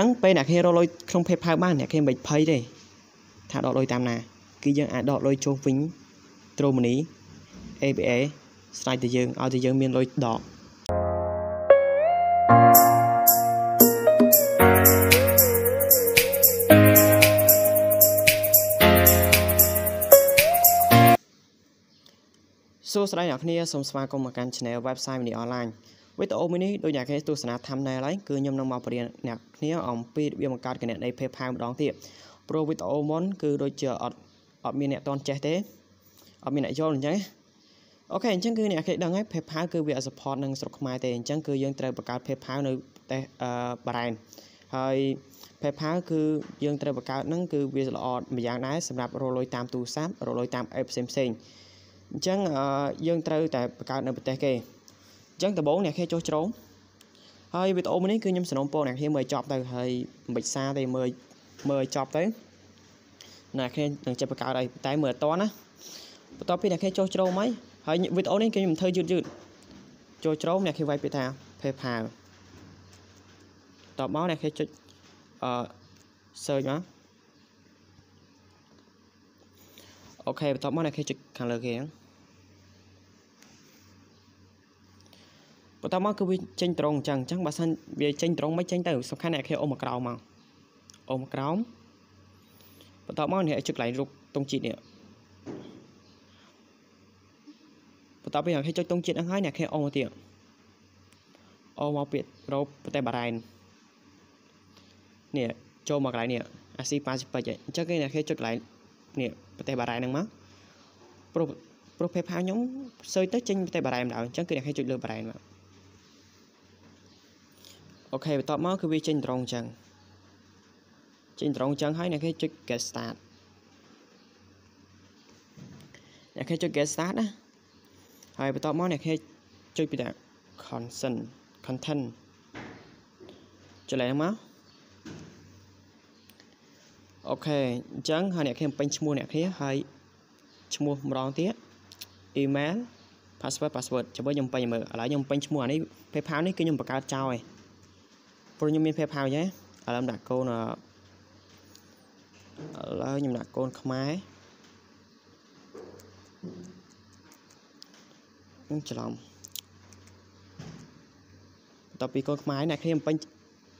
អញ្ចឹងពេលអ្នកគ្នារកលុយក្នុង PayPal បានអ្នកគ្នាមិនភ័យទេថាដកលុយតាមណាគឺយើងអាចដកលុយចូលវិញ True Money ABA ស្ដាយទៅយើងឲ្យតែយើងមានលុយដកសួស្តីអ្នកគ្នាសូមស្វាគមន៍មកកាន់ Channel Website Mini Online វីដេអូមួយនេះដូចអ្នកគ្នាទស្សនា Thumbnail ហើយគឺខ្ញុំនឹងមកបរៀនអ្នកគ្នាអំពីរបៀបបង្កើតគណនី PayPal ម្ដងទៀតព្រោះវីដេអូមុនគឺដូចជាអត់អត់មានអ្នកតន់ចេះទេអត់មានអ្នកយល់អញ្ចឹងអូខេអញ្ចឹងគឺអ្នកគេដឹងហើយ PayPal គឺវា support នឹងស្រុកខ្មែរទេអញ្ចឹងគឺយើងត្រូវបង្កើត PayPal នៅប្រទេសអឺបារ៉ែនហើយ PayPal គឺយើងត្រូវបង្កើតហ្នឹងគឺវាល្អម្យ៉ាងដែរសម្រាប់រកលុយតាមទូរស័ព្ទរកលុយតាម app ផ្សេងផ្សេងអញ្ចឹងយើងត្រូវតែបង្កើតនៅប្រទេសគេ អញ្ចឹងដំបូងអ្នកគេចុះជ្រោមហើយវីដេអូនេះគឺខ្ញុំសនំពោអ្នកគេមើលចប់ទៅហើយមិនបាច់សារទេមើលមើលចប់ទៅអ្នកគេនឹងចិត្តបង្កើតឲ្យតែមើលអត់តណាបន្ទាប់ពីអ្នកគេចុះជ្រោមហើយហើយវីដេអូនេះគេខ្ញុំធ្វើយឺតយឺតចូលជ្រោមអ្នកគេវាយពាក្យថា PayPal តបមកអ្នកគេចុចអឺ search មកអូខេបន្ទាប់មកអ្នកគេចុចខាងលើគេហ្នឹង បន្ទាប់មកគឺវាចេញត្រង់អញ្ចឹងអញ្ចឹងបើសិនវាចេញត្រង់មិនចេញទៅសំខាន់អ្នកគេអុំមកក្រោមមកអុំមកក្រោមបន្ទាប់មកអ្នកចុចកន្លែងរូបទង់ជាតិនេះបន្ទាប់ពីអ្នកគេចុចទង់ជាតិហ្នឹងហើយអ្នកគេអុំមកទៀតអុំមកពាក្យរោបប្រទេសបារ៉ែននេះចូលមកកន្លែងនេះអាស៊ីប៉ាស៊ីហ្វិកអញ្ចឹងគេអ្នកគេចុចកន្លែងនេះប្រទេសបារ៉ែនហ្នឹងមកព្រោះព្រោះ PayPal ខ្ញុំសើចទៅចេញប្រទេសបារ៉ែនដល់អញ្ចឹងគឺអ្នកគេចុចលើបារ៉ែនមក អូខេបន្ទាប់មកគឺវាចេញត្រង់អញ្ចឹងចេញត្រង់អញ្ចឹងហើយអ្នកគេចុច get start អ្នកគេចុច get start ណាហើយបន្ទាប់មកអ្នកគេចុចពីតា consent content ចុចឡើងមកអូខេអញ្ចឹងហើយអ្នកគេបំពេញឈ្មោះអ្នកគេហើយឈ្មោះម្ដងទៀត email password password ចាំមើលខ្ញុំពេញមើលឥឡូវខ្ញុំពេញឈ្មោះអានេះ PayPal នេះគឺខ្ញុំបង្កើតចោលឯង ព្រោះខ្ញុំមាន PayPal អញ្ចឹងឥឡូវដាក់កូនឥឡូវខ្ញុំដាក់កូនខ្មែរខ្ញុំច្រឡំបន្ទាប់ពីកូនខ្មែរអ្នកខ្ញុំពេញ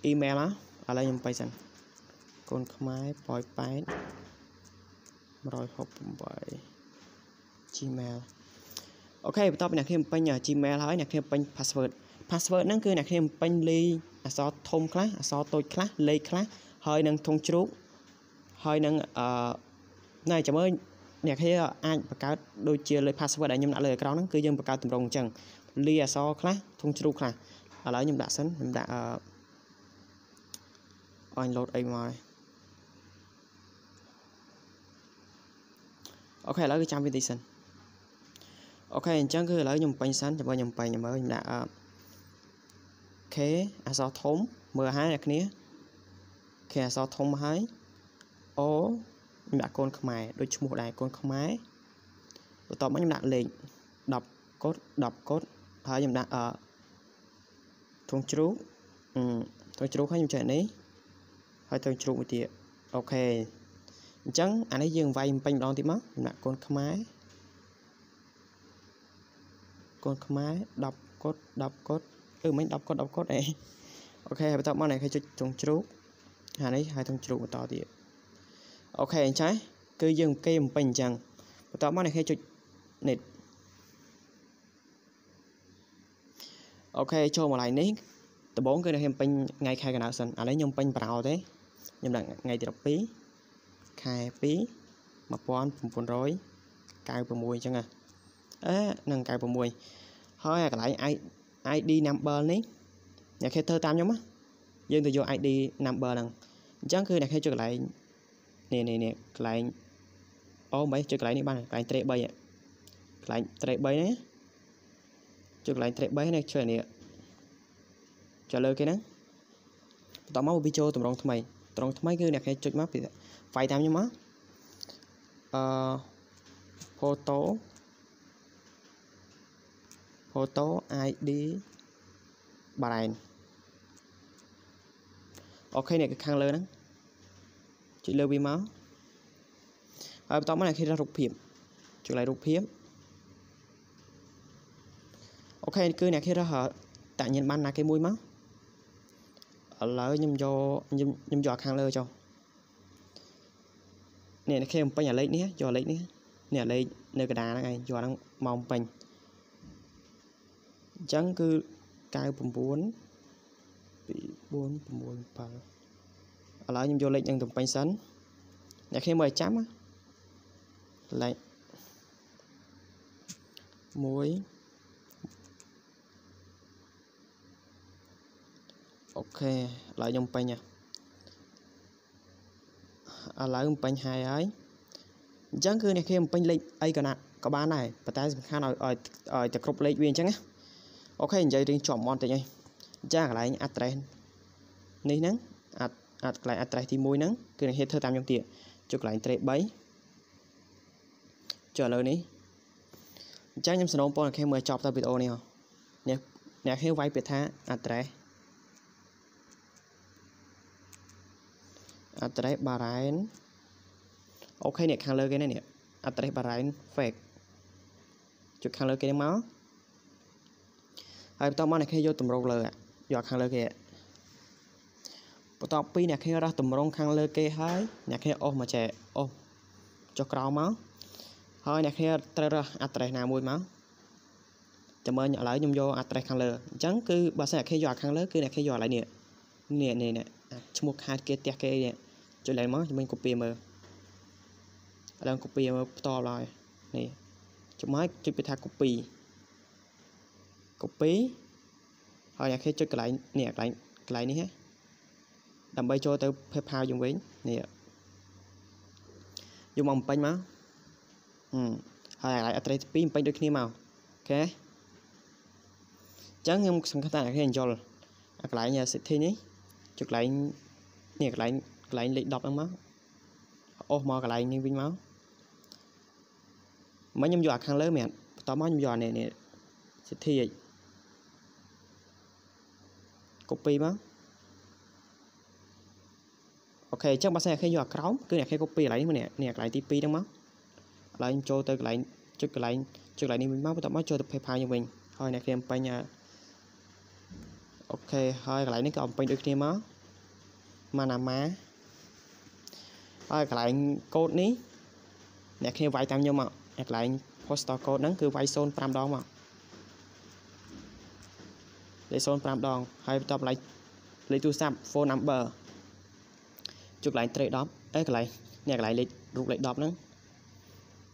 អ៊ីមែលមកឥឡូវខ្ញុំពេញសិនកូនខ្មែរប៉ោយប៉ែត168 Gmail អូខេបន្ទាប់ពីអ្នកខ្ញុំពេញ Gmail ហើយអ្នកខ្ញុំពេញ password password ហ្នឹងគឺអ្នកខ្ញុំពេញលីអក្សរធំខ្លះអក្សរតូចខ្លះលេខខ្លះហើយនឹងធុងជ្រូកហើយនឹងអឺណែចាំមើលអ្នកគេអាចបង្កើតដូចជាលេខ password ដែលខ្ញុំដាក់លើអេក្រង់ហ្នឹងគឺយើងបង្កើតតម្រងអញ្ចឹងលីអក្សរខ្លះធុងជ្រូកខ្លះឥឡូវខ្ញុំដាក់សិនខ្ញុំដាក់អឺអញ load អីមកហើយអូខេឥឡូវគឺចាំវាតិចសិនអូខេអញ្ចឹងគឺឥឡូវខ្ញុំពេញសិនចាំមើលខ្ញុំពេញមើលខ្ញុំដាក់ អឺ K អក្សរធំមើលហើយអ្នកគ្នា K អក្សរធំហើយ O ខ្ញុំដាក់កូនខ្មែរដូចឈ្មោះដែរកូនខ្មែរបន្ទាប់មកខ្ញុំដាក់លេខ10កូដ10កូដហើយខ្ញុំដាក់អឺធុងជ្រូកអឺធុងជ្រូកហើយខ្ញុំចែកនេះហើយធុងជ្រូកមួយទៀតអូខេអញ្ចឹងអានេះយើងវាយពេញម្ដងទៀតមកខ្ញុំដាក់កូនខ្មែរកូនខ្មែរ10កូដ10កូដ អឺមិញ10កូដ10កូដអីអូខេបន្ទាប់មកអ្នកគេចុចត្រង់ជ្រូកអានេះហើយត្រង់ជ្រូកបន្តទៀតអូខេអញ្ចឹងគឺយើងគេបំពេញអញ្ចឹងបន្ទាប់មកអ្នកគេចុច net អូខេចូលមកឡាយនេះដំបូងគឺអ្នកខ្ញុំពេញថ្ងៃខែកណ្ដៅសិនឥឡូវខ្ញុំពេញប្រោទេខ្ញុំដាក់ថ្ងៃទី12ខែ2 1996អញ្ចឹងណាអឺនឹង96ហើយកន្លែង ID number នេះអ្នកគេធ្វើតាមខ្ញុំណាយើងទៅយក ID number ហ្នឹងអញ្ចឹងគឺអ្នកគេចុចកន្លែងនេះនេះនេះកន្លែងអូមិនចុចកន្លែងនេះបានកន្លែង trace 3កន្លែង trace 3នេះចុចកន្លែង trace 3នេះចុចនេះចុចលើគេហ្នឹងបន្តមកវាចូលតម្រងថ្មីតម្រងថ្មីគឺអ្នកគេចុចមកពីវាយតាមខ្ញុំមកអឺ photo photo ID បារ៉ែនអូខេនេះគឺខាងលើហ្នឹងចុចលើវាមកហើយបន្តមកអ្នកគេរករូបភាពចុចលើរូបភាពអូខេគឺអ្នកគេរកតាញញបានណាគេមួយមកឥឡូវខ្ញុំយកខ្ញុំខ្ញុំយកខាងលើចុះនេះអ្នកគេបំពេញអាលេខនេះយកអាលេខនេះនេះអាលេខនៅកណ្ដាលហ្នឹងឯងយកហ្នឹងមកបំពេញ អញ្ចឹងគឺ99 2 4 6 7ឥឡូវខ្ញុំយកលេខនឹងទំពេញសិនអ្នកគ្នាមើលឲ្យចាំលេខ1អូខេឥឡូវខ្ញុំពេញឥឡូវខ្ញុំពេញហើយហើយអញ្ចឹងគឺអ្នកគេបំពេញលេខអីក៏ណាក៏បានដែរប៉ុន្តែសំខាន់ឲ្យឲ្យឲ្យតែគ្រប់លេខវាអញ្ចឹងណា អូខេនិយាយរៀងជាប់មាត់តិចហើយអញ្ចឹងកន្លែង address នេះហ្នឹងអាចអាចកន្លែង address ទី1ហ្នឹងគឺអ្នកគេធ្វើតាមខ្ញុំទៀតចុចកន្លែង trace 3ចុចឥឡូវនេះអញ្ចឹងខ្ញុំសនំបងអ្នកគេមើលចប់ទៅវីដេអូនេះអ្នកអ្នកគេវាយពាក្យថា address address Bahrain អូខេនេះខាងលើគេនេះ address Bahrain fake ចុចខាងលើគេនេះមក ហើយបន្តមកអ្នកគេយកតម្រងលើយកខាងលើគេបន្ទាប់ពីអ្នកគេរះតម្រងខាងលើគេហើយអ្នកគេអស់មកចែអស់ចុះក្រោមមកហើយអ្នកគេត្រូវរះ address ណាមួយមកចាំមើលឥឡូវខ្ញុំយក address ខាងលើអញ្ចឹងគឺបើសិនអ្នកគេយកខាងលើគឺអ្នកគេយកឥឡូវនេះនេះនេះឈ្មោះខាតគេផ្ទះគេនេះចុចឡើងមកជំនាញ copy មើលឥឡូវ copy មើលផ្ទាល់ហើយនេះចាំមកចុចពីថា copy copy ហើយអ្នកគេចុចកន្លែងនេះកន្លែងកន្លែងនេះហ៎ដើម្បីចូលទៅ PayPal យើងវិញនេះយកមកបំពេញមកហឹមហើយកន្លែង address 2បំពេញដូចគ្នាមកអូខេអញ្ចឹងខ្ញុំសង្ឃឹមថាអ្នកគេយល់អាកន្លែង city នេះចុចកន្លែងនេះកន្លែងកន្លែងលេខ10ហ្នឹងមកអូសមកកន្លែងនេះវិញមកមកខ្ញុំយកអាខាងលើមែនបន្តមកខ្ញុំយកនេះនេះ city ឯង copy មកអូខេអញ្ចឹងបើសិនអ្នកគេយកអាក្រោមគឺអ្នកគេ copy កន្លែងនេះនេះកន្លែងទី2ហ្នឹងមកកន្លែងចូលទៅកន្លែងចុចកន្លែងចុចកន្លែងនេះវិញមកបន្ទាប់មកចូលទៅ PayPal យើងវិញហើយអ្នកគេបំពេញអូខេហើយកន្លែងនេះក៏បំពេញដូចគ្នាមកម៉ាណាម៉ាហើយកន្លែងកូដនេះអ្នកគ្នាវាយតាមខ្ញុំមកកន្លែង postal code ហ្នឹងគឺវាយ05ដងមក លេខ05ដង ហើយបន្ទាប់លេខលេខទូរស័ព្ទ phone number ចុចកន្លែង trade 10អេកន្លែងនេះកន្លែងលេខរូបលេខ10ហ្នឹង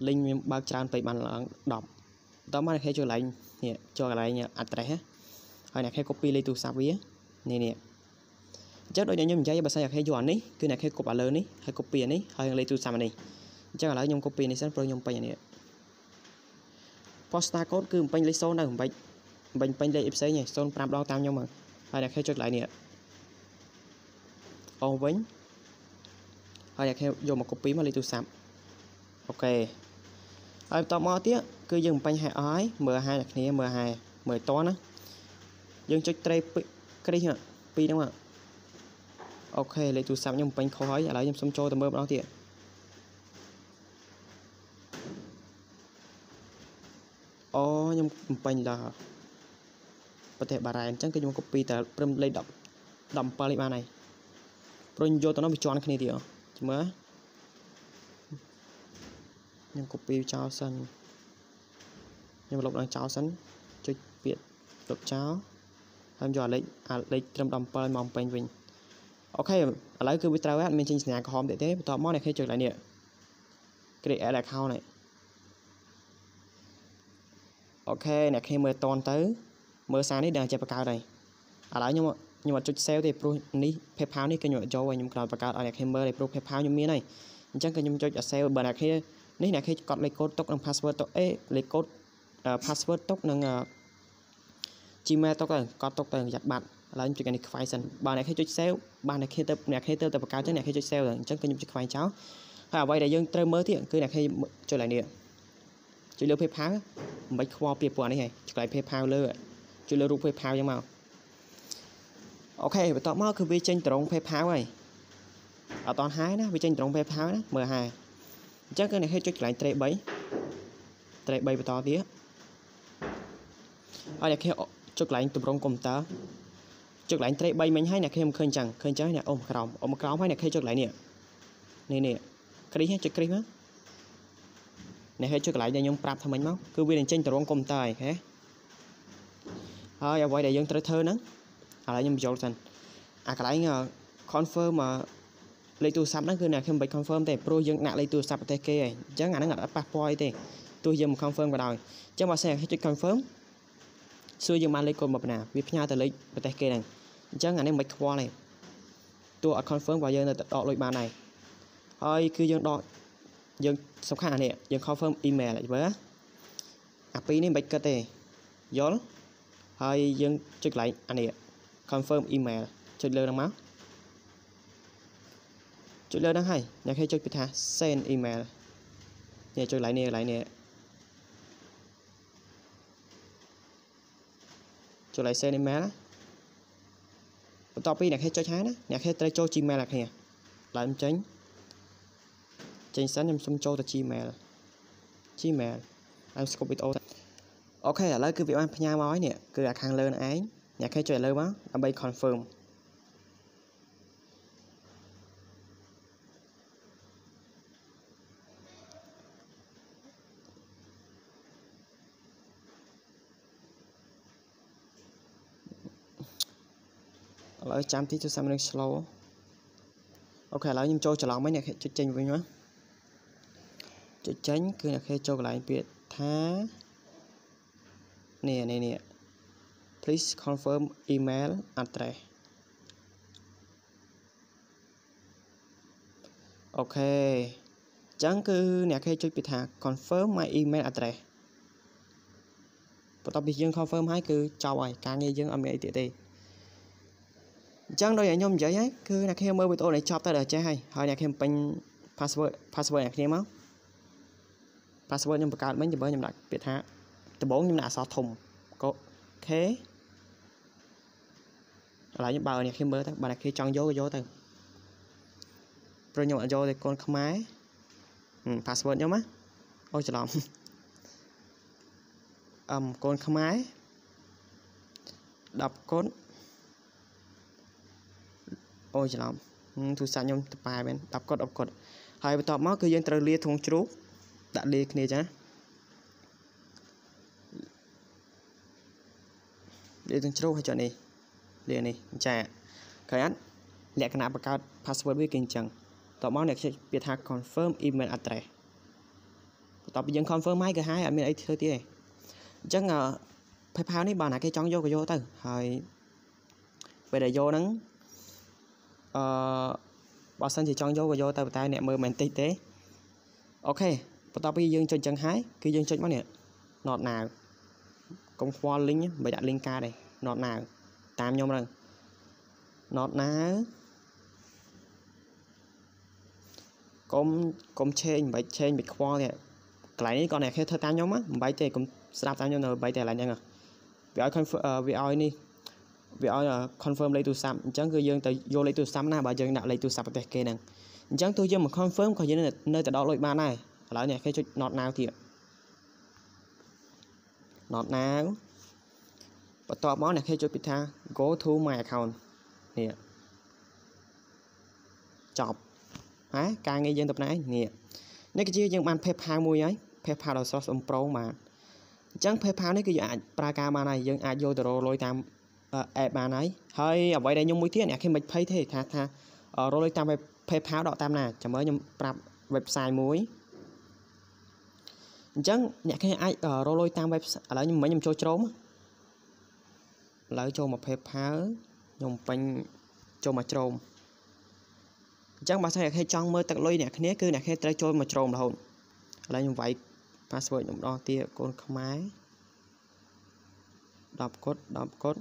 លេងមានបើកច្រើនពេកបានឡើង10បន្តមកអ្នកគេចុចកន្លែងនេះចុចកន្លែង address ហើយអ្នកគេ copy លេខទូរស័ព្ទវានេះនេះអញ្ចឹងដូចខ្ញុំនិយាយបើសិនអ្នកគេយកអានេះគឺអ្នកគេ copy អាលើនេះហើយ copy អានេះហើយលេខទូរស័ព្ទអានេះអញ្ចឹងឥឡូវខ្ញុំ copy នេះសិនព្រោះខ្ញុំពេញអានេះ postal code គឺបំពេញលេខ0នៅបំ ពេញបំពេញលេខផ្សេងឯង05ដងតាមខ្ញុំមកហើយអ្នកគេចុចកន្លែងនេះអស់វិញហើយអ្នកគេយកមក copy មកលេខទូរស័ព្ទអូខេហើយបន្តមកទៀតគឺយើងបំពេញឲ្យអស់ហើយមើលឲ្យអ្នកគ្នាមើលឲ្យមើលតណាយើងចុចត្រេគ្រីសពីរហ្នឹងមកអូខេលេខទូរស័ព្ទខ្ញុំបំពេញខុសហើយឥឡូវខ្ញុំសុំចូលទៅមើលម្ដងទៀតអូខ្ញុំបំពេញដល់ ប្រទេសបារ៉ែនអញ្ចឹងគឺខ្ញុំ copy តែព្រមលេខ10 17នេះបានហើយព្រោះយកទៅនោះវាជាន់គ្នាទៀតមើលខ្ញុំ copy ចោលសិនខ្ញុំលុបឡើងចោលសិនចុចពាក្យលុបចោលហើយយកអាលេខអាលេខត្រឹម17មកពេញវិញអូខេឥឡូវគឺវាត្រូវហើយអត់មានចេញសញ្ញាក្រហមទេទេបន្ទាប់មកអ្នកគេចុចឡើងនេះ create account នេះអូខេអ្នកគេមើលតនទៅ មើលសារនេះដឹងចេះបង្កើតហើយឥឡូវខ្ញុំខ្ញុំអត់ចុច save ទេព្រោះនេះ PayPal នេះគឺខ្ញុំអត់យកហើយខ្ញុំក្រោយបង្កើតឲ្យអ្នកគេមើលទេព្រោះ PayPal ខ្ញុំមានហើយអញ្ចឹងគឺខ្ញុំចុច save បើអ្នកគេនេះអ្នកគេកត់លេខកូដទុកនិង password ទុកអេលេខកូដ password ទុកនិង Gmail ទុកទៅកត់ទុកទៅយ៉ាត់បាត់ឥឡូវខ្ញុំចុចអានេះខ្វាយសិនបើអ្នកគេចុច save បានអ្នកគេទៅអ្នកគេទៅទៅបង្កើតចឹងអ្នកគេចុច save ទៅអញ្ចឹងគឺខ្ញុំចុចខ្វាយចោលហើយអ្វីដែលយើងត្រូវមើលទៀតគឺអ្នកគេចុចឡើងនេះចុចលើ PayPal មិនបាច់ខ្វល់ពីពួកនេះហើយចុចកន្លែង PayPal លើ ចុចលើរូប PayPal ចឹងមកអូខេបន្ទាប់មកគឺវាចេញត្រង់ PayPal ហើយអត់តហើយណាវាចេញត្រង់ PayPal ណាមើលហើយអញ្ចឹងគឺអ្នកគេចុចកន្លែង tray 3 tray 3បន្តទៀតហើយអ្នកគេចុចកន្លែងទម្រង់កុំព្យូទ័រចុចកន្លែង tray 3មិញហើយអ្នកគេមិនឃើញអញ្ចឹងឃើញអញ្ចឹងអ្នកអ៊ំក្រោមអ៊ំក្រោមហើយអ្នកគេចុចកន្លែងនេះនេះនេះគ្រីសចុចគ្រីសមកអ្នកគេចុចកន្លែងដែលខ្ញុំប្រាប់ថាមិញមកគឺវានឹងចេញទម្រង់កុំព្យូទ័រហ៎ ហើយអ្វីដែលយើងត្រូវធ្វើហ្នឹងឥឡូវខ្ញុំបញ្ចូលសិនអាកន្លែង confirm លេខទូរស័ព្ទហ្នឹងគឺអ្នកខ្ញុំមិនបាច់ confirm ទេព្រោះយើងដាក់លេខទូរស័ព្ទប្រទេសគេហើយអញ្ចឹងអាហ្នឹងអត់ប៉ះពាល់អីទេទោះយើងមិន confirm ក៏ដោយអញ្ចឹងបើសិនចុច confirm សួរយើងបានលេខកូដមកប៉ុណ្ណាវាផ្ញើទៅលេខប្រទេសគេហ្នឹងអញ្ចឹងអានេះមិនខ្វល់ទេទោះអត់ confirm ក៏យើងនៅតែដកលុយបានដែរហើយគឺយើងដកយើងសំខាន់អានេះយើង confirm email មើលអាពីរនេះមិនបាច់គិតទេយល់ ហើយយើងចុចកន្លែងអានេះ confirm email ចុចលើហ្នឹងមកចុចលើហ្នឹងហើយអ្នកគេចុចពីថា send email នេះចុចកន្លែងនេះកន្លែងនេះចុចកន្លែង send email ណាបន្ទាប់ពីអ្នកគេចុចហើយណាអ្នកគេត្រូវចូល Gmail អ្នកគ្នាឡើងចេញចេញសិនខ្ញុំសុំចូលទៅ Gmail Gmail ហើយ scope video អូខេឥឡូវគឺវាបានផ្ញើមកហើយនេះគឺអាខាងលើនឹងឯងអ្នកគេចុចលើមកដើម្បី confirm ឥឡូវចាំទីទូរស័ព្ទនឹង slow OK ឥឡូវខ្ញុំចូលច្រឡំហើយអ្នកចុចចេញវិញមកចុចចេញគឺអ្នកគេចូលកន្លែងពាក្យថា នេះនេះនេះ please confirm email address អូខេអញ្ចឹងគឺអ្នកគេចុចពីថា confirm my email address បន្ទាប់ពីយើង confirm ហើយគឺចប់ហើយការងារយើងអត់មានអីទៀតទេអញ្ចឹងដូចខ្ញុំនិយាយហើយគឺអ្នកខ្ញុំមើលវីដេអូនេះចប់ទៅដល់ចេះហើយហើយអ្នកខ្ញុំពេញ password password អ្នកខ្ញុំមក password ខ្ញុំបង្កើតមិញដើម្បីខ្ញុំដាក់ពាក្យថា ដំបូងខ្ញុំដាក់អក្សរធំកូ K ឥឡូវខ្ញុំបើអ្នកខ្ញុំមើលទៅបើអ្នកគេចង់យកក៏យកទៅព្រោះខ្ញុំអត់យកទេកូនខ្មែរ password ខ្ញុំណាអូច្រឡំអឹមកូនខ្មែរ10កូនអូច្រឡំទូរស័ព្ទខ្ញុំតប៉ែមែន10កត់10កត់ហើយបន្ទាប់មកគឺយើងត្រូវលាធុងជ្រូកដាក់លាគ្នាចា លាធុងជ្រូកហើយចុះនេះលានេះចាឃើញអត់លក្ខណៈបង្កើត password វាគឺអញ្ចឹងតបមកអ្នកគេថា confirm email address បន្ទាប់ពីយើង confirm ហើយគឺហើយអត់មានអីធ្វើទៀតទេអញ្ចឹង PayPal នេះបើណាគេចង់យកក៏យកទៅហើយពេលដែលយកហ្នឹងអឺបើសិនជាចង់យកក៏យកទៅតែអ្នកមើលមិនតិចទេអូខេបន្ទាប់ពីយើងចុចចឹងហើយគឺយើងចុចមកនេះ not now កុំខ្វល់ link មិនដាក់ link កាតទេ not now តាមខ្ញុំហ្នឹង not now កុំកុំឆេងមិនបាច់ឆេងមិនខ្វល់ទេកន្លែងនេះគាត់អ្នកគេធ្វើតាមខ្ញុំមិនបាច់ទេកុំស្ដាប់តាមខ្ញុំនៅបាច់ទេកន្លែងហ្នឹងវាឲ្យ confirm វាឲ្យនេះវាឲ្យ confirm លេខទូរស័ព្ទអញ្ចឹងគឺយើងទៅយកលេខទូរស័ព្ទណាបើយើងដាក់លេខទូរស័ព្ទប្រទេសគេហ្នឹងអញ្ចឹងទោះយើងមិន confirm ក៏យើងនៅតែដកលុយបានដែរឥឡូវនេះគេចុច not now ទៀត not now បន្ទាប់មកអ្នកគេចុចពីថា go to my account នេះចប់ហើយការងារយើងទៅណានេះនេះគឺជាយើងបាន PayPal មួយហើយ PayPal ដល់ Source on Pro បាទអញ្ចឹង PayPal នេះគឺយើងអាចប្រើការបានហើយយើងអាចយកទៅរកលុយតាម app បានហើយហើយអ្វីដែលខ្ញុំមួយទៀតអ្នកគេមិនភ័យទេថាថារកលុយតាម PayPal ដកតាមណាចាំមើលខ្ញុំប្រាប់ website មួយ អញ្ចឹងអ្នកគេអាចរកលុយតាម website ឥឡូវខ្ញុំមិញខ្ញុំចូលជ្រោមឥឡូវចូលមក PayPal ខ្ញុំពេញចូលមកជ្រោមអញ្ចឹងបើសិនអ្នកគេចង់មើលទឹកលុយអ្នកគ្នាគឺអ្នកគេត្រូវចូលមកជ្រោមរហូតឥឡូវខ្ញុំវាយ password ខ្ញុំដងទៀតកូនខ្មែរ10កុដ10កុដ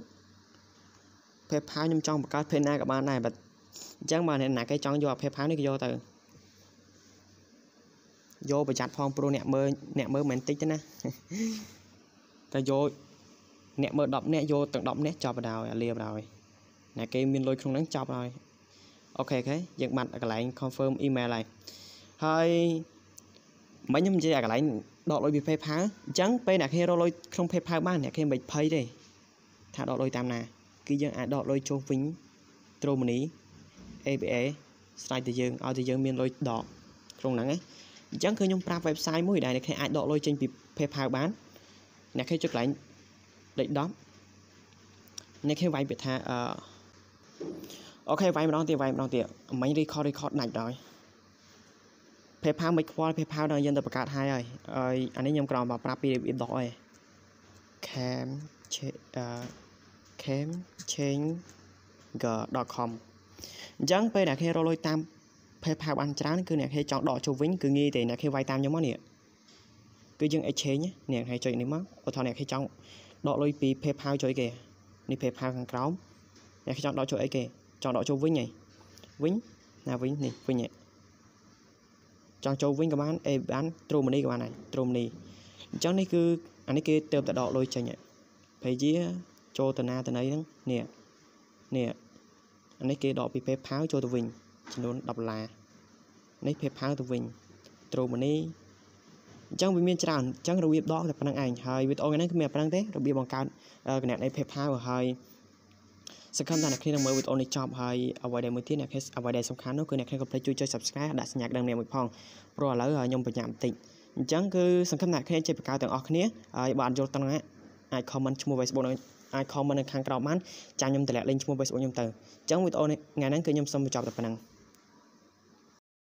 PayPal ខ្ញុំចង់បង្កើត page ណាក៏បានដែរបើអញ្ចឹងបើអ្នកណាគេចង់យក PayPal នេះក៏យកទៅ យកប្រយ័ត្នផងព្រោះអ្នកមើលអ្នកមើលមិនតិចទេណាតែយកអ្នកមើល10នាក់យកទាំង10នាក់ចប់បណ្ដោយអាលាបណ្ដោយអ្នកគេមានលុយក្នុងហ្នឹងចប់ហើយ OK OK យើងបាត់កន្លែង confirm email ហើយហើយមិញខ្ញុំនិយាយអាកន្លែងដកលុយពី PayPal អញ្ចឹងពេលអ្នកគេរកលុយក្នុង PayPal បានអ្នកគេមិនភ័យទេថាដកលុយតាមណាគឺយើងអាចដកលុយចូលវិញ True Money ABA ស្រេចទៅយើងឲ្យទៅយើងមានលុយដកក្នុងហ្នឹងណា អញ្ចឹងគឺខ្ញុំប្រាប់ website មួយដែលអ្នកគេអាចដកលុយចេញពី PayPal បានអ្នកគេចុចកន្លែងលេខ10អ្នកគេវាយពាក្យថាអឺអូខេវាយម្ដងទៀតវាយម្ដងទៀតមិញ record record ដាច់ដល់ PayPal មិនខ្វល់ PayPal ដល់យើងទៅបង្កើតឲ្យហើយហើយអានេះខ្ញុំក្រោមមកប្រាប់ពីរបៀបដកឯង cam cam change.com អញ្ចឹងពេលអ្នកគេរកលុយតាម PayPal បានច្រើនគឺអ្នកគេចង់ដកចូលវិញគឺងាយទេអ្នកគេវាយតាមខ្ញុំមកនេះគឺយើង exchange នេះគេចុចនេះមកឧទាហរណ៍អ្នកគេចង់ដកលុយពី PayPal ចុចគេនេះ PayPal ខាងក្រោមអ្នកគេចង់ដកចូលអីគេចង់ដកចូលវិញហីវិញណាវិញនេះវិញហីចង់ចូលវិញក៏បានអេបាន True Money ក៏បានដែរ True Money អញ្ចឹងនេះគឺអានេះគេទៅតែដកលុយចេញហី page ចូលទៅណាទៅណីហ្នឹងនេះនេះអានេះគេដកពី PayPal ចូលទៅវិញ ចំនួន10ដុល្លារនេះ PayPal ទៅវិញ True Money អញ្ចឹងវាមានច្រើនអញ្ចឹងរបៀបដកតែប៉ុណ្្នឹងឯងហើយវីដេអូនេះគឺមានប៉ុណ្្នឹងទេរបៀបបង្កើតគណនី PayPal ហើយសង្ឃឹមថាអ្នកគ្នានឹងមើលវីដេអូនេះចប់ហើយអ្វីដែលមួយទៀតអ្នកគ្នាអ្វីដែលសំខាន់នោះគឺអ្នកគ្នាកុំភ្លេចជួយចុច Subscribe ដាក់សញ្ញាដឹងនេះមួយផងព្រោះឥឡូវខ្ញុំបញ្ញាបន្តិចអញ្ចឹងគឺសង្ឃឹមថាអ្នកគ្នាចេះបង្កើតទាំងអស់គ្នាហើយបើអត់យល់ត្រង់ណាអាច comment ឈ្មោះ Facebook នៅអាច comment នៅខាងក្រោមបានចាំខ្ញុំតម្លាក់ link ឈ្មោះ Facebook ខ្ញុំទៅអញ្ចឹងវីដេអូនេះថ្ងៃហ្នឹងគឺខ្ញុំសូមបញ្ចប់តែប៉ុណ្្នឹង